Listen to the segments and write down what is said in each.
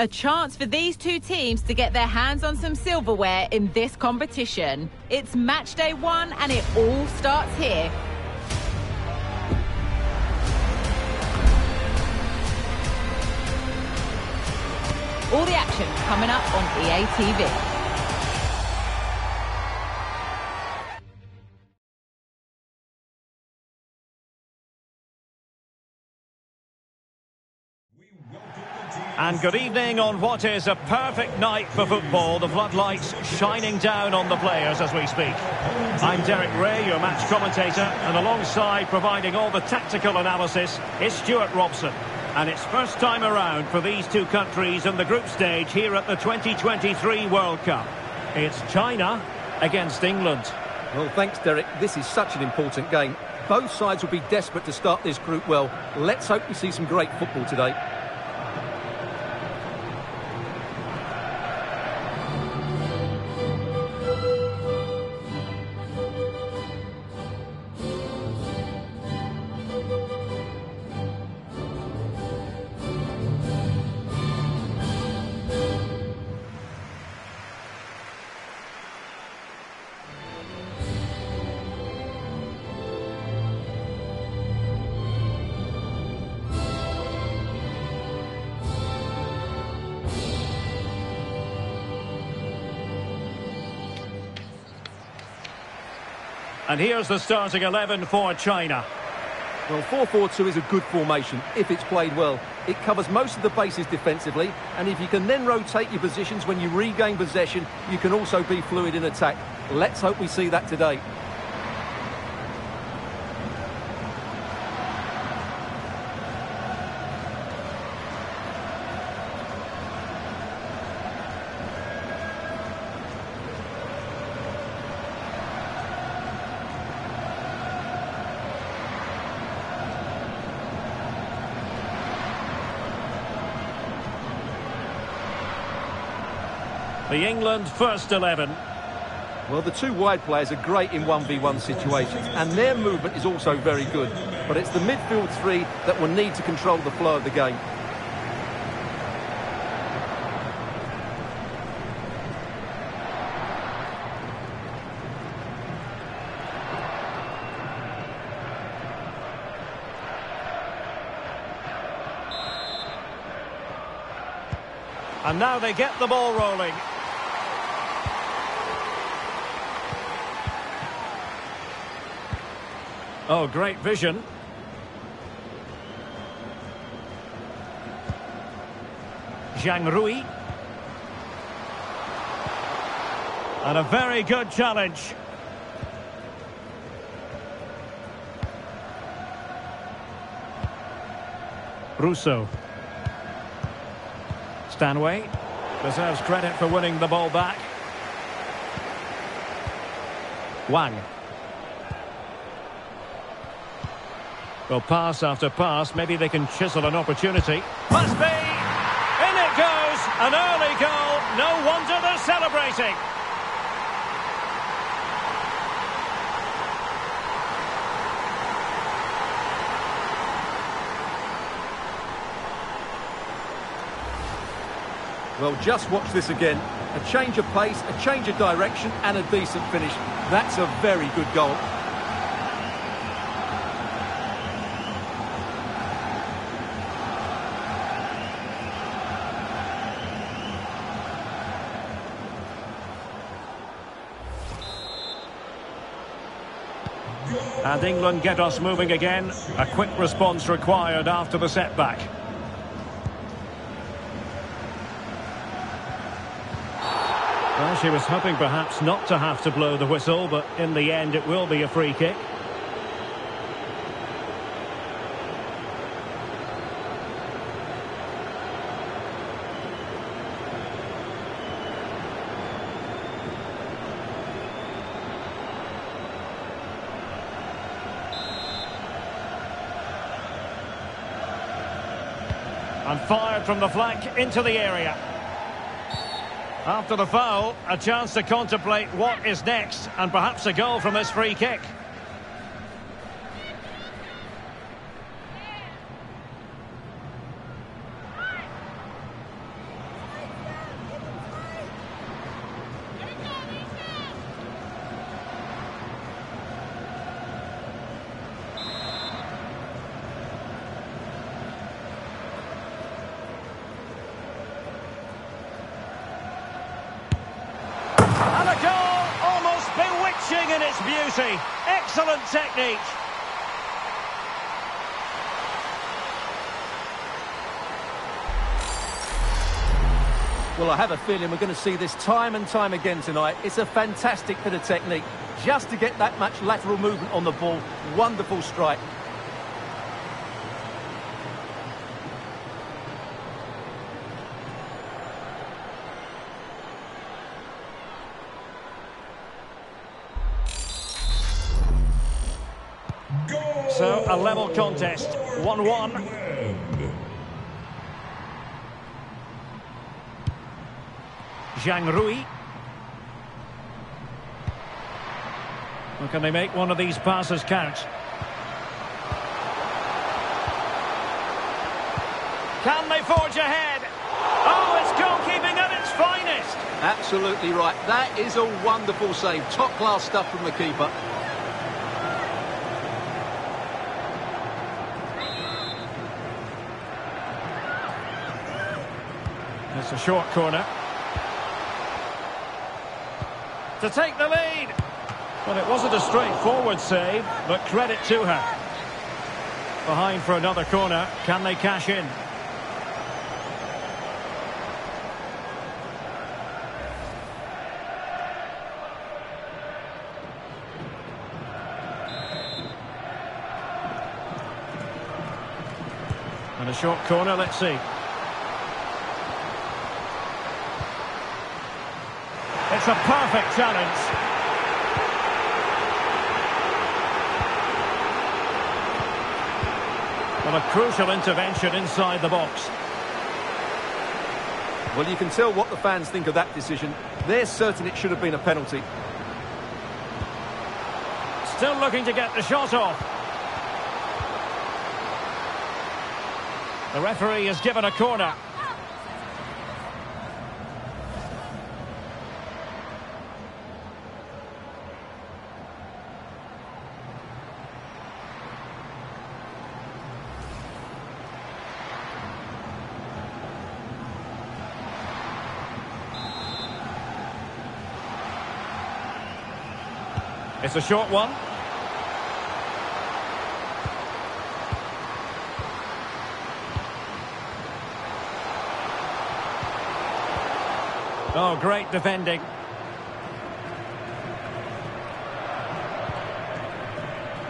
A chance for these two teams to get their hands on some silverware in this competition. It's match day one and it all starts here. All the action coming up on EA TV. And good evening on what is a perfect night for football. The floodlights shining down on the players as we speak. I'm Derek Ray, your match commentator, and alongside providing all the tactical analysis is Stuart Robson. And it's first time around for these two countries in the group stage here at the 2023 World Cup. It's China against England. Well, thanks, Derek. This is such an important game. Both sides will be desperate to start this group well. Let's hope we see some great football today. And here's the starting 11 for China. Well, 4-4-2 is a good formation if it's played well. It covers most of the bases defensively, and if you can then rotate your positions when you regain possession, you can also be fluid in attack. Let's hope we see that today. England first 11. Well, the two wide players are great in 1v1 situations, and their movement is also very good. But it's the midfield three that will need to control the flow of the game. And now they get the ball rolling. Oh, great vision. Zhang Rui. And a very good challenge. Russo. Stanway deserves credit for winning the ball back. Wang. Well, pass after pass, maybe they can chisel an opportunity. Must be! In it goes! An early goal. No wonder they're celebrating. Well, just watch this again. A change of pace, a change of direction, and a decent finish. That's a very good goal. And England get us moving again. A quick response required after the setback. Well, she was hoping perhaps not to have to blow the whistle, but in the end it will be a free kick. Fired from the flank into the area. After the foul, a chance to contemplate what is next, and perhaps a goal from this free kick. beauty. Excellent technique. Well, I have a feeling we're going to see this time and time again tonight. It's a fantastic bit of technique. Just to get that much lateral movement on the ball. Wonderful strike. Level contest. 1-1. Zhang Rui. Well, can they make one of these passes count? Can they forge ahead? Oh, it's goalkeeping at its finest. Absolutely right. That is a wonderful save. Top-class stuff from the keeper. It's a short corner. To take the lead. Well, it wasn't a straightforward save, but credit to her. Behind for another corner. Can they cash in? And a short corner, let's see. It's a perfect challenge. Well, a crucial intervention inside the box. Well, you can tell what the fans think of that decision. They're certain it should have been a penalty. Still looking to get the shot off. The referee has given a corner. It's a short one. Oh, great defending.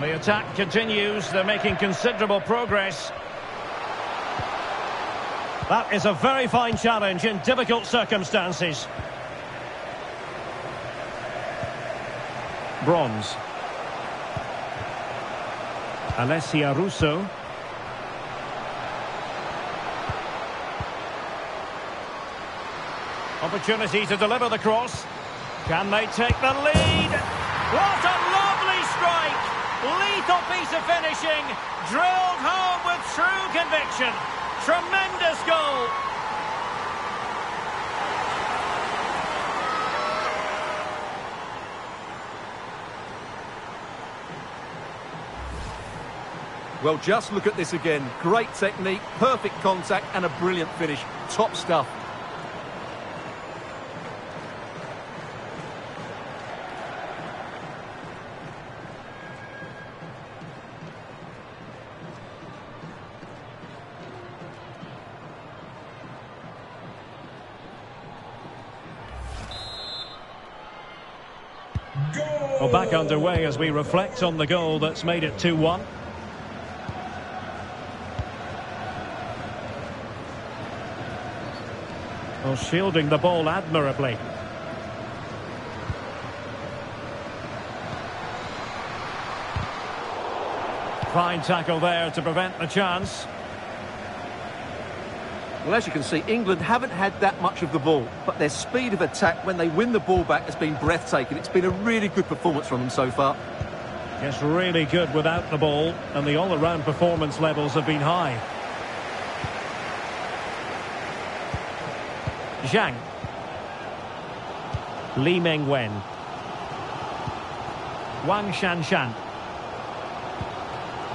The attack continues. They're making considerable progress. That is a very fine challenge in difficult circumstances. Bronze. Alessia Russo. Opportunity to deliver the cross. Can they take the lead? What a lovely strike! Lethal piece of finishing. Drilled home with true conviction. Tremendous goal. Well, just look at this again. Great technique, perfect contact, and a brilliant finish. Top stuff. Well, back underway as we reflect on the goal that's made it 2-1. Well, shielding the ball admirably. Fine tackle there to prevent the chance. Well, as you can see, England haven't had that much of the ball, but their speed of attack when they win the ball back has been breathtaking. It's been a really good performance from them so far. Yes, really good without the ball, and the all-around performance levels have been high. Zhang. Li Mengwen. Wang Shanshan.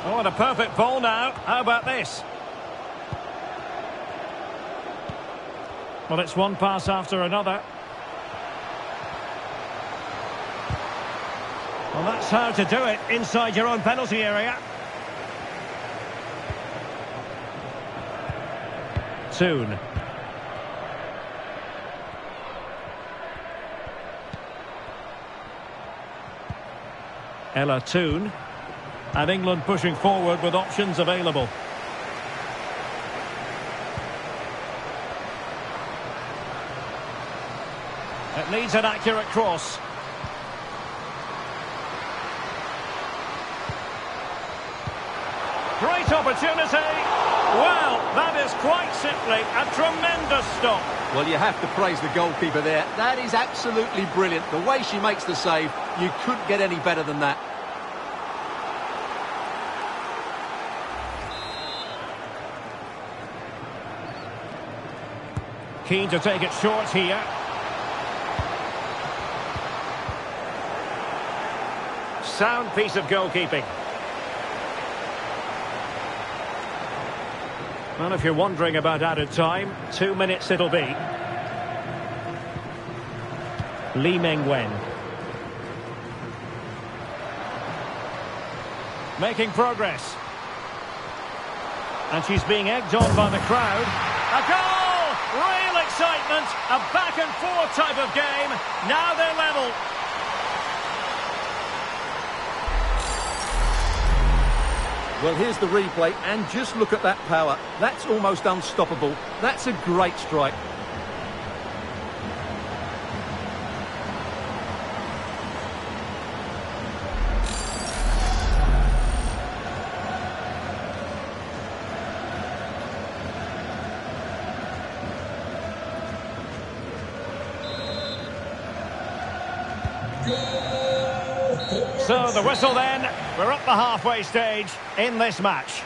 Oh, and a perfect ball now. How about this? Well, it's one pass after another. Well, that's how to do it inside your own penalty area. Toone. Ella Toone. And England pushing forward with options available. It needs an accurate cross. Great opportunity. Well, that is quite simply a tremendous stop. Well, you have to praise the goalkeeper there. That is absolutely brilliant. The way she makes the save, you couldn't get any better than that. Keen to take it short here. Sound piece of goalkeeping. Well, if you're wondering about added time, two minutes it'll be. Li Meng-Wen. Making progress. And she's being egged on by the crowd. A goal! Real excitement. A back and forth type of game. Now they're level. Well, here's the replay, and just look at that power. That's almost unstoppable. That's a great strike. So the whistle then. We're up the halfway stage in this match.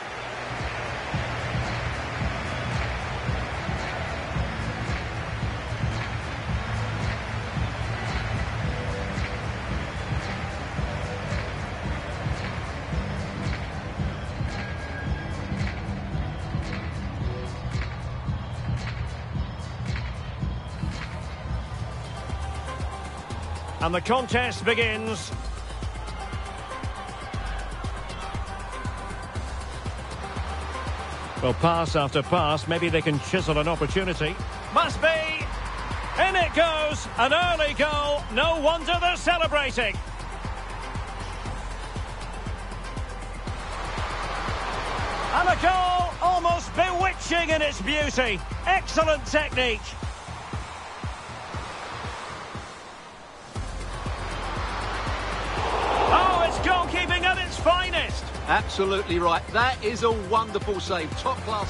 And the contest begins. Well, pass after pass, maybe they can chisel an opportunity. Must be! In it goes! An early goal. No wonder they're celebrating. And a goal almost bewitching in its beauty. Excellent technique. Absolutely right. That is a wonderful save. Top class.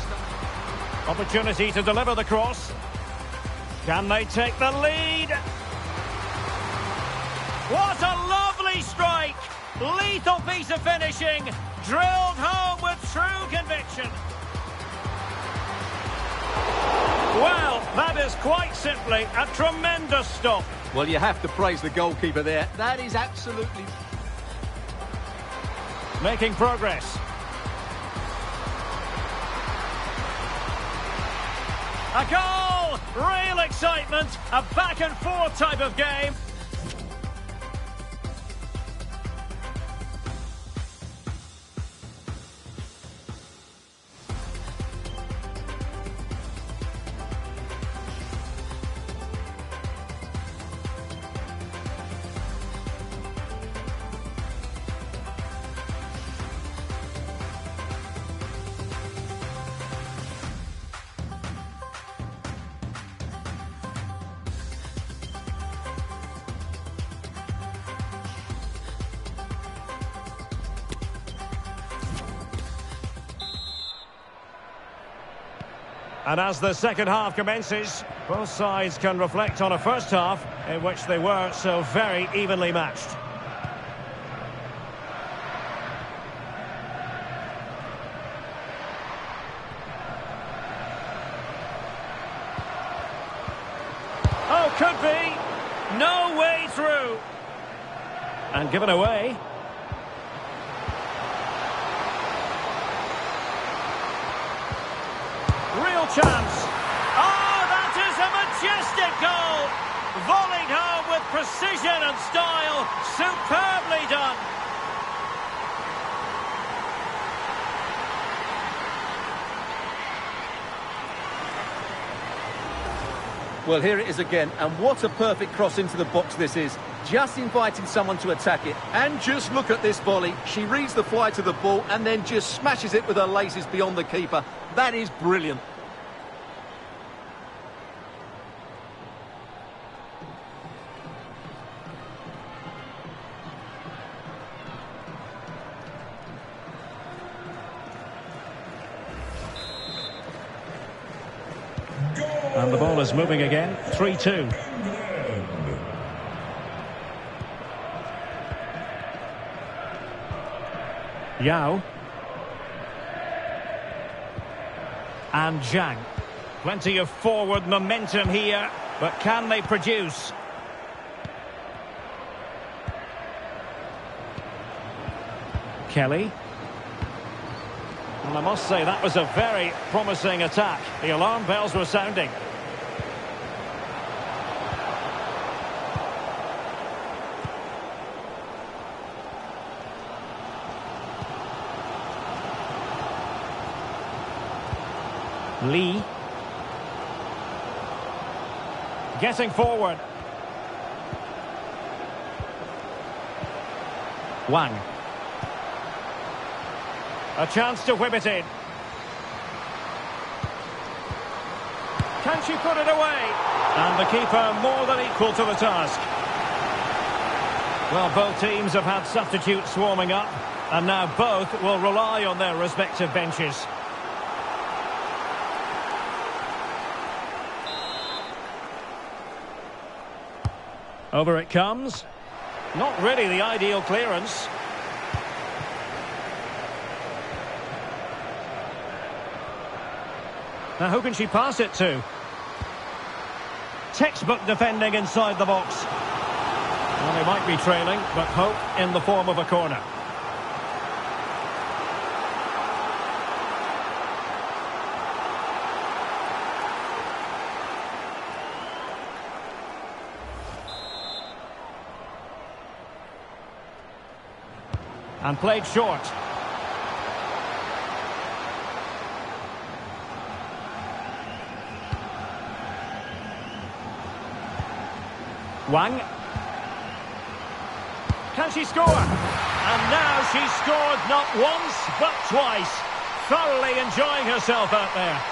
Opportunity to deliver the cross. Can they take the lead? What a lovely strike! Lethal piece of finishing, drilled home with true conviction. Well, that is quite simply a tremendous stop. Well, you have to praise the goalkeeper there. That is absolutely... Making progress. A goal! Real excitement. A back and forth type of game. And as the second half commences, both sides can reflect on a first half in which they were so very evenly matched. Oh, could be. No way through. And given away. Real chance. Oh, that is a majestic goal. Volleyed home with precision and style, superbly done. Well, here it is again, and what a perfect cross into the box this is. Just inviting someone to attack it. And just look at this volley. She reads the fly to the ball and then just smashes it with her laces beyond the keeper. That is brilliant. And the ball is moving again. 3-2. Yao. And Zhang. Plenty of forward momentum here, but can they produce? Kelly. And I must say, that was a very promising attack. The alarm bells were sounding. Li. Getting forward. Wang. A chance to whip it in. Can she put it away? And the keeper more than equal to the task. Well, both teams have had substitutes swarming up, and now both will rely on their respective benches. Over it comes. Not really the ideal clearance. Now who can she pass it to? Textbook defending inside the box. Well, they might be trailing, but hope in the form of a corner. And played short. Wang. Can she score? And now she's scored not once, but twice. Thoroughly enjoying herself out there.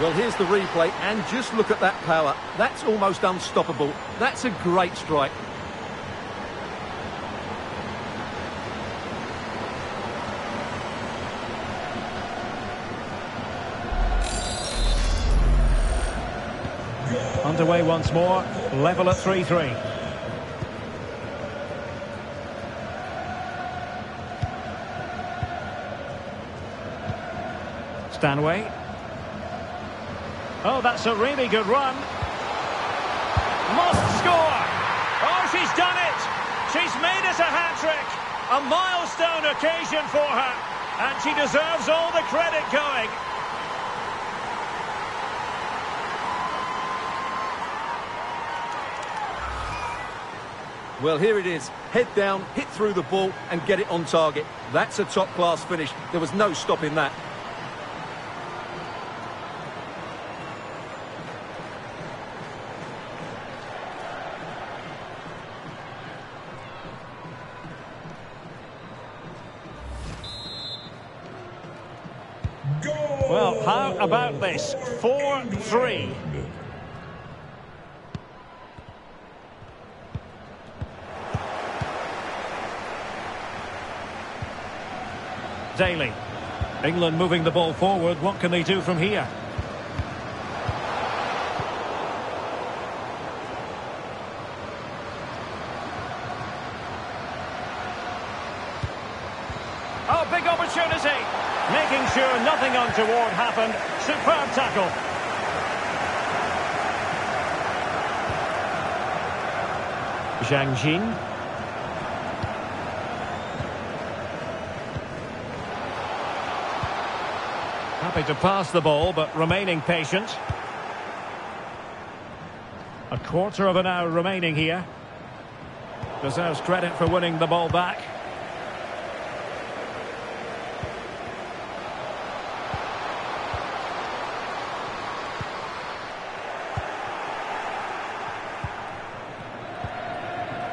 Well, here's the replay, and just look at that power. That's almost unstoppable. That's a great strike. Underway once more, level at 3-3. Stanway. Oh, that's a really good run. Must score! Oh, she's done it! She's made it a hat-trick! A milestone occasion for her, and she deserves all the credit going. Well, here it is. Head down, hit through the ball and get it on target. That's a top-class finish. There was no stopping that. About this? 4-3. Daly. England moving the ball forward. What can they do from here? Oh, big opportunity. Making sure nothing untoward happened. Superb tackle. Zhang Jin. Happy to pass the ball, but remaining patient. A quarter of an hour remaining here. Deserves credit for winning the ball back.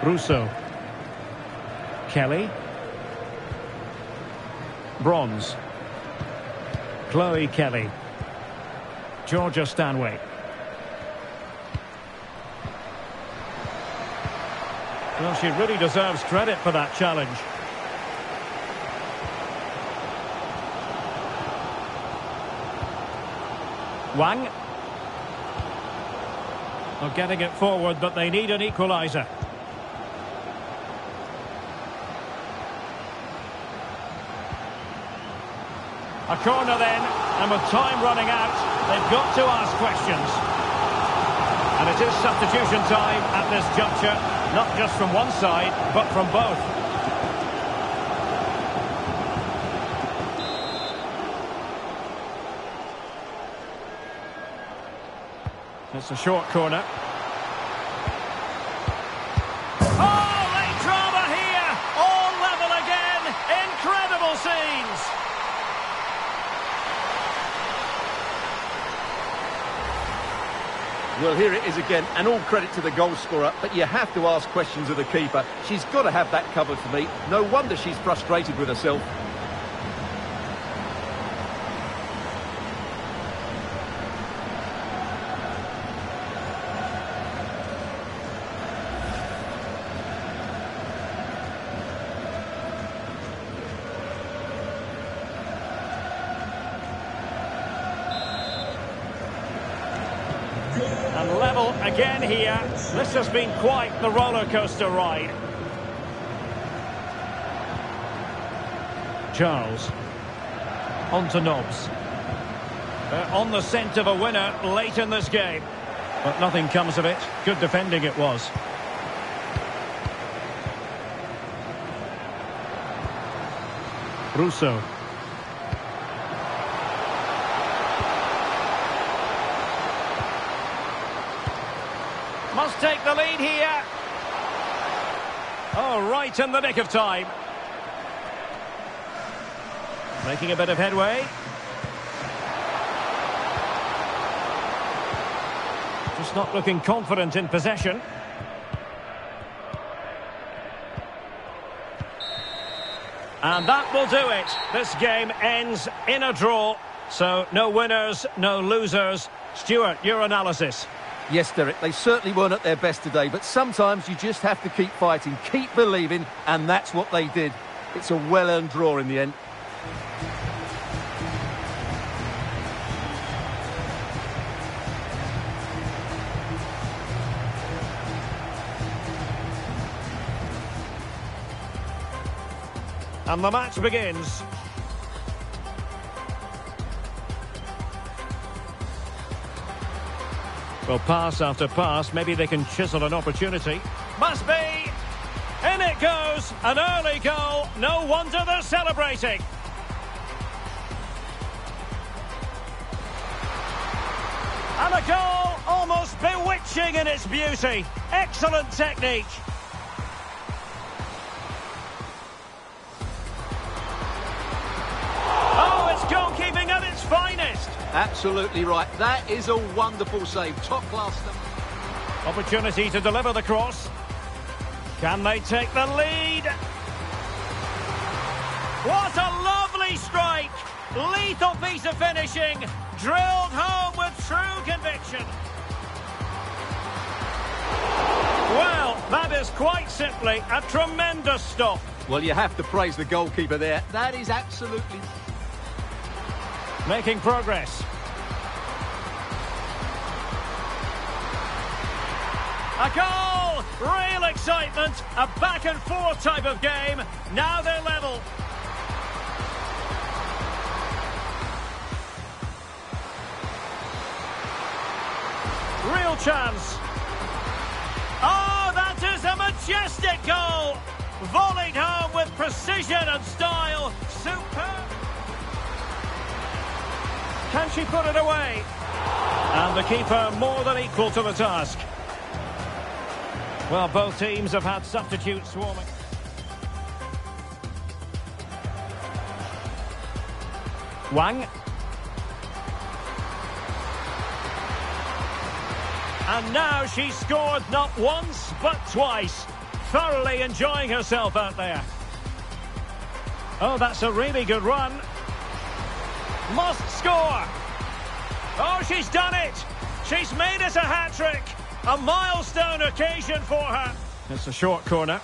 Russo. Kelly. Bronze. Chloe Kelly. Georgia Stanway. Well, she really deserves credit for that challenge. Wang. Well, getting it forward, but they need an equaliser. A corner then, and with time running out, they've got to ask questions. And it is substitution time at this juncture, not just from one side, but from both. It's a short corner. Oh, late drama here! All level again! Incredible scenes! Well, here it is again, and all credit to the goal scorer, but you have to ask questions of the keeper. She's got to have that covered for me. No wonder she's frustrated with herself. And level again here. This has been quite the roller coaster ride. Charles. On to Nobbs. They're on the scent of a winner late in this game. But nothing comes of it. Good defending it was. Russo. Take the lead here. Oh, right in the nick of time. Making a bit of headway. Just not looking confident in possession. And that will do it. This game ends in a draw. So no winners, no losers. Stuart, your analysis. Yes, Derek, they certainly weren't at their best today, but sometimes you just have to keep fighting, keep believing, and that's what they did. It's a well-earned draw in the end. And the match begins. Well, pass after pass, maybe they can chisel an opportunity. Must be! In it goes! An early goal. No wonder they're celebrating. And a goal almost bewitching in its beauty. Excellent technique. Absolutely right. That is a wonderful save. Top class. Opportunity to deliver the cross. Can they take the lead? What a lovely strike! Lethal piece of finishing, drilled home with true conviction. Well, that is quite simply a tremendous stop. Well, you have to praise the goalkeeper there. That is absolutely... Making progress. A goal! Real excitement. A back and forth type of game. Now they're level. Real chance. Oh, that is a majestic goal. Volleyed home with precision and style. Superb. Can she put it away? And the keeper more than equal to the task. Well, both teams have had substitutes swarming. Wang. And now she scored not once, but twice. Thoroughly enjoying herself out there. Oh, that's a really good run. Must score. Oh, she's done it. She's made it a hat-trick. A milestone occasion for her. It's a short corner.